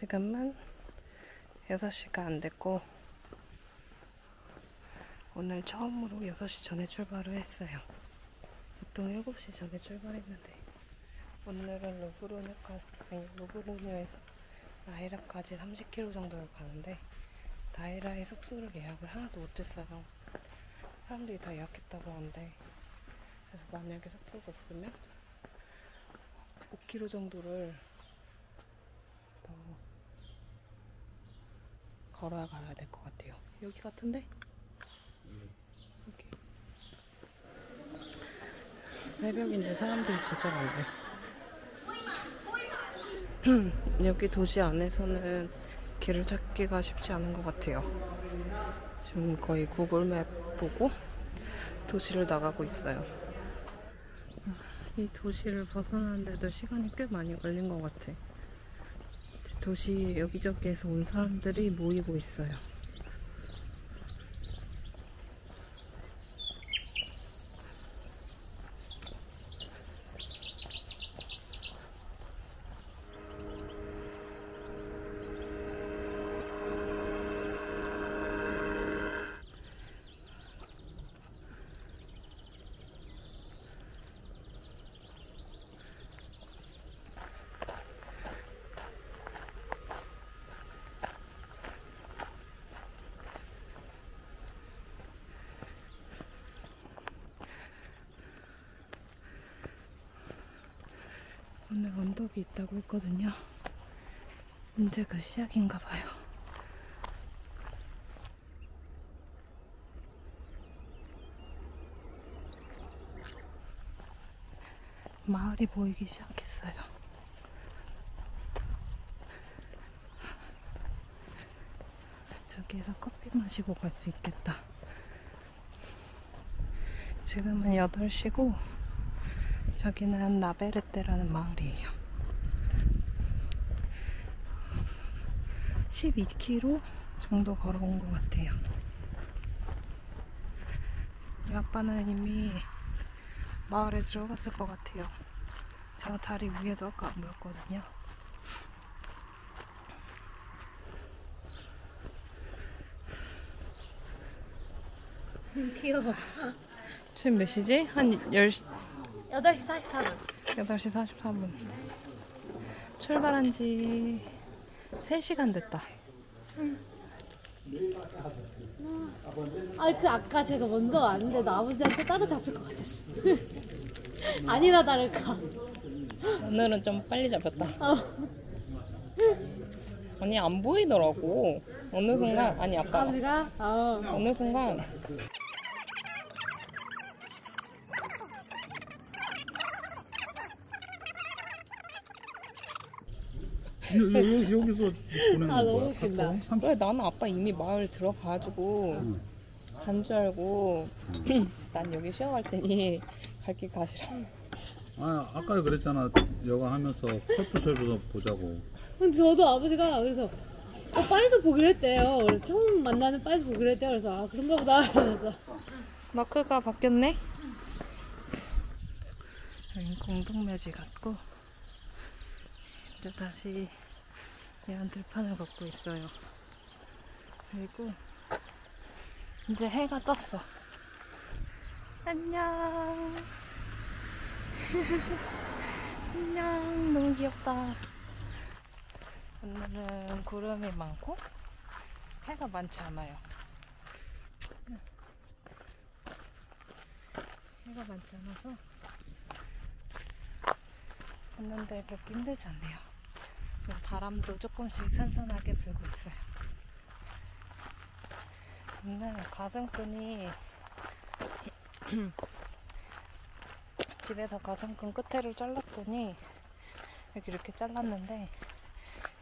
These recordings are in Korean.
지금은 6시가 안 됐고 오늘 처음으로 6시 전에 출발을 했어요. 보통 7시 전에 출발했는데 오늘은 루브르니까 루브르니에서 나이라까지 30km 정도를 가는데 나이라의 숙소를 예약을 하나도 못했어요. 사람들이 다 예약했다고 하는데 그래서 만약에 숙소가 없으면 5km 정도를 더 걸어야 가야 될 것 같아요. 여기 같은데? 여기. 새벽인데 사람들이 진짜 많네. 여기 도시 안에서는 길을 찾기가 쉽지 않은 것 같아요. 지금 거의 구글맵 보고 도시를 나가고 있어요. 이 도시를 벗어나는데도 시간이 꽤 많이 걸린 것 같아. 도시 여기저기에서 온 사람들이 모이고 있어요. 오늘 언덕이 있다고 했거든요. 문제가 시작인가 봐요. 마을이 보이기 시작했어요. 저기에서 커피 마시고 갈 수 있겠다. 지금은 8시고 저기는 나베르테라는 마을이에요. 12km 정도 걸어온 것 같아요. 우리 아빠는 이미 마을에 들어갔을 것 같아요. 저 다리 위에도 아까 안 보였거든요. 귀여워. 지금 몇 시지? 한 10시, 8시 44분. 8시 44분. 출발한 지 3시간 됐다. 아니, 그 아까 제가 먼저 왔는데 나 아버지한테 따라잡힐 것 같았어. 아니나 다를까. 오늘은 좀 빨리 잡혔다. 어. 아니, 안 보이더라고. 어느 순간, 아니, 아까 아버지가? 어. 어느 순간 여, 여, 여 기서 보내는 아, 너무 거야? 웃긴다. 카톡? 삼- 왜 나는 아빠 이미 마을 들어가가지고 응. 간 줄 알고 난 여기 쉬어갈 테니 갈 길 가시라 아, 아까 그랬잖아. 여가 하면서 컬프쇼에서 보자고. 근데 저도 아버지가 그래서 어, 바에서 보기로 했대요. 그래서 처음 만나는 바에서 보기로 했대요. 그래서 아, 그런가 보다. 이러면서. 마크가 바뀌었네 여긴 공동묘지 같고 이제 다시 이런 들판을 걷고 있어요. 그리고 이제 해가 떴어. 안녕. 안녕. 너무 귀엽다. 오늘은 구름이 많고 해가 많지 않아요. 해가 많지 않아서 걷는데 그렇게 힘들지 않네요. 지금 바람도 조금씩 선선하게 불고 있어요. 근데 가슴끈이 집에서 가슴끈 끝에를 잘랐더니 여기 이렇게 잘랐는데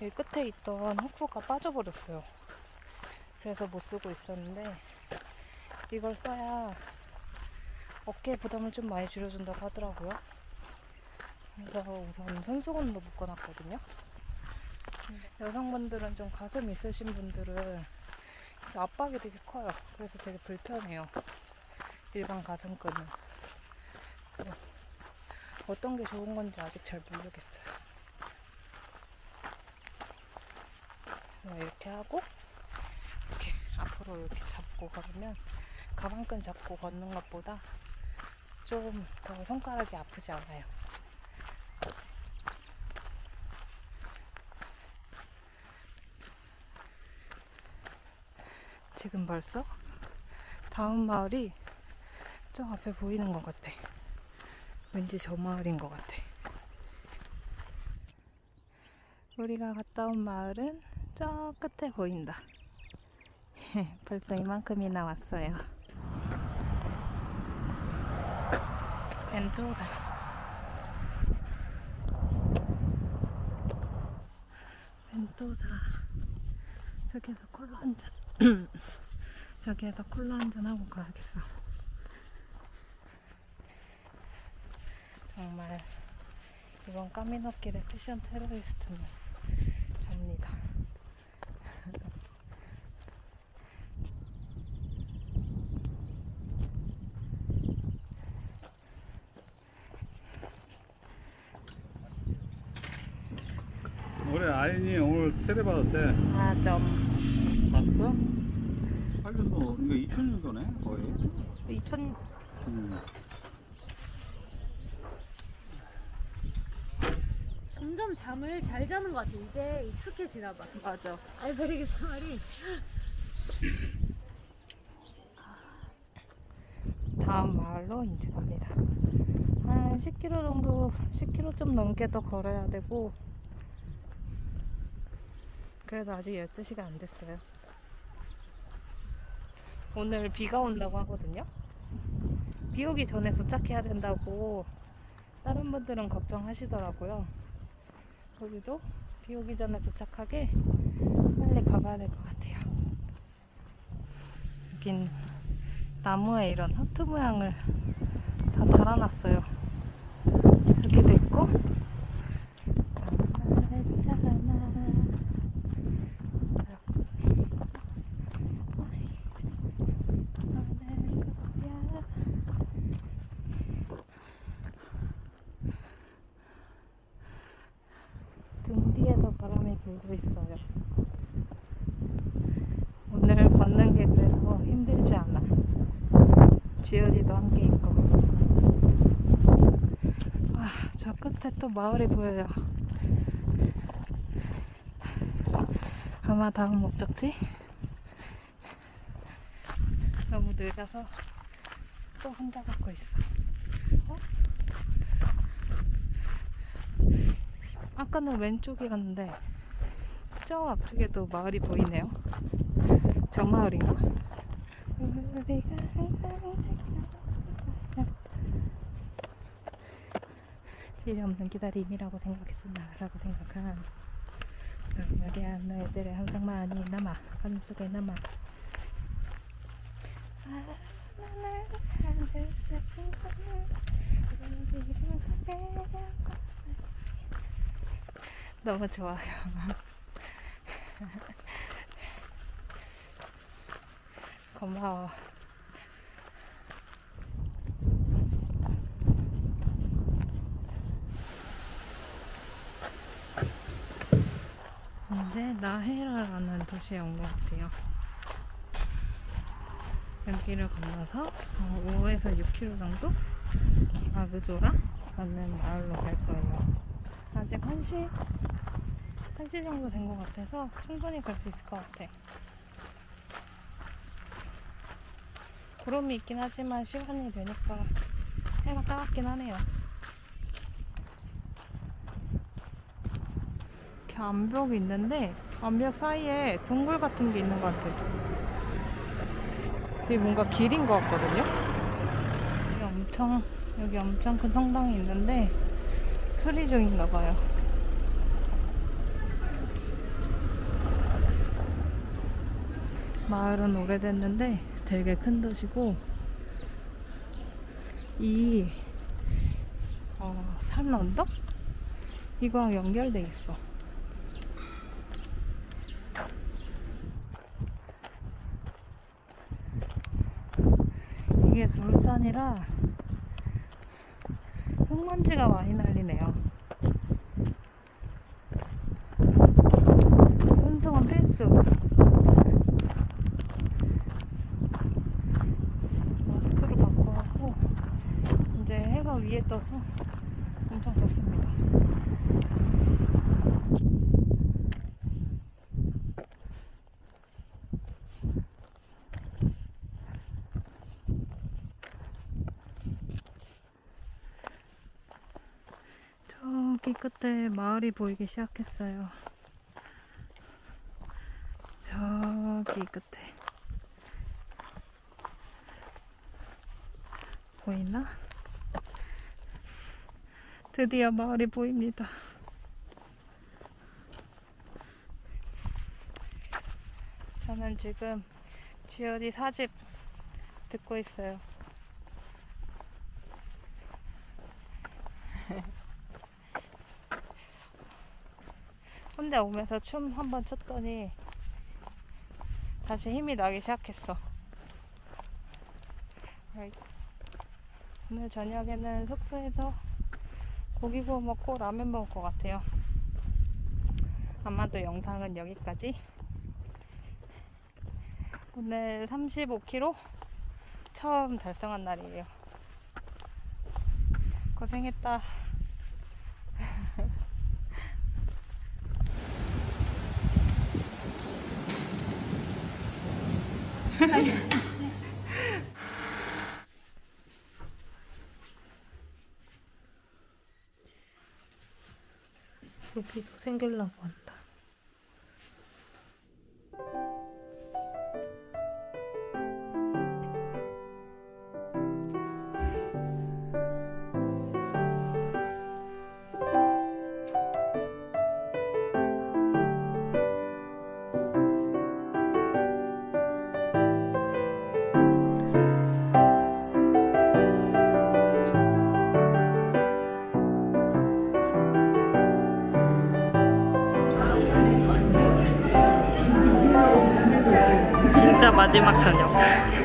여기 끝에 있던 후크가 빠져버렸어요. 그래서 못 쓰고 있었는데 이걸 써야 어깨 부담을 좀 많이 줄여준다고 하더라고요. 그래서 우선 손수건도 묶어놨거든요. 여성분들은 좀 가슴 있으신 분들은 압박이 되게 커요. 그래서 되게 불편해요. 일반 가슴끈은. 그래서 어떤 게 좋은 건지 아직 잘 모르겠어요. 그냥 이렇게 하고 이렇게 앞으로 이렇게 잡고 걸으면 가방끈 잡고 걷는 것보다 좀 더 손가락이 아프지 않아요. 지금 벌써 다음 마을이 저 앞에 보이는 것 같아. 왠지 저 마을인 것 같아. 우리가 갔다 온 마을은 저 끝에 보인다. 벌써 이만큼이나 왔어요. 벤토사. 벤토사. 저기에서 콜라 한 잔. 저기에서 콜라 한잔 하고 가야겠어. 정말 이번 까미노길의 패션 테러리스트는 접니다. 우리 아인이 오늘 세례 받았대. 아, 좀 봤어? 8년도, 이거 2000년도네, 거의. 2000 음. 점점 잠을 잘 자는 것 같아. 이제 익숙해지나 봐. 맞아. 알베르기 생활이. 다음 마을로 이제 갑니다. 한 10km 정도, 10km 좀 넘게 더 걸어야 되고, 그래도 아직 12시가 안 됐어요. 오늘 비가 온다고 하거든요. 비 오기 전에 도착해야 된다고 다른 분들은 걱정하시더라고요. 거기도 비 오기 전에 도착하게 빨리 가봐야 될 것 같아요. 여긴 나무에 이런 하트 모양을 다 달아놨어요. 저기도 있고. 등 뒤에서 바람이 불고 있어요. 오늘 걷는 게 그래서 힘들지 않아. 지연이도 함께 있고. 아, 저 끝에 또 마을이 보여요. 아마 다음 목적지? 너무 느려서 또 혼자 걷고 있어. 어? 아까는 왼쪽이었는데 저 앞쪽에도 마을이 보이네요. 저 마을인가? 우리가 필요 없는 기다림이라고 생각했었나 라고 생각한 여기 너희들의 항상 많이 남아 가슴속에 남아 너무 좋아요. 고마워. 이제 나헤라라는 도시에 온 것 같아요. 여기를 건너서 어, 5에서 6km 정도 아그조라라는 마을로 갈 거예요. 아직 1시, 1시 정도 된 것 같아서 충분히 갈 수 있을 것 같아. 구름이 있긴 하지만 시간이 되니까 해가 따갑긴 하네요. 이렇게 암벽이 있는데 암벽 사이에 동굴 같은 게 있는 것 같아요. 되게 뭔가 길인 것 같거든요. 여기 엄청 여기 엄청 큰 성당이 있는데 수리 중인가 봐요. 마을은 오래됐는데 되게 큰 도시고 이 어, 산 언덕 이거랑 연결돼 있어. 이게 돌산이라 흙먼지가 많이 날리네요. 생수건 필수. 마스크를 바꿔 하고 이제 해가 위에 떠서 엄청 덥습니다. 저기 끝에 마을이 보이기 시작했어요. 저기 끝에. 보이나? 드디어 마을이 보입니다. 저는 지금 지어디 사집 듣고 있어요. 혼자 오면서 춤 한 번 췄더니 다시 힘이 나기 시작했어. 오늘 저녁에는 숙소에서 고기 구워 먹고 라면 먹을 것 같아요. 아마도 영상은 여기까지. 오늘 35km 처음 달성한 날이에요. 고생했다. 여기도 생기려고 한다. 마지막 저녁.